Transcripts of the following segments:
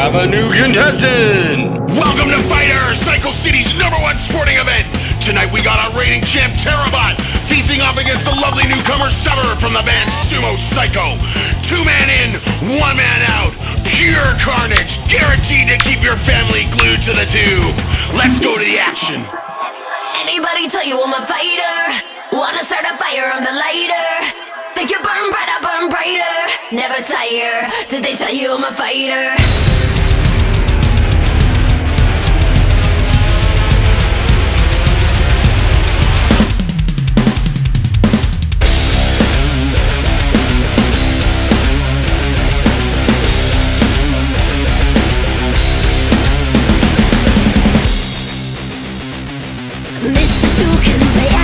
have a new contestant! Welcome to Fighter, Cyco City's number one sporting event! Tonight we got our reigning champ Terabot facing off against the lovely newcomer Sever from the band Sumo Cyco. Two man in, one man out. Pure carnage, guaranteed to keep your family glued to the tube. Let's go to the action. Anybody tell you I'm a fighter? Wanna start a fire, I'm the lighter. Think you burn brighter, burn brighter. Never tire. Did they tell you I'm a fighter? Mr. Two can play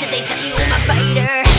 Did they tell you I'm a fighter?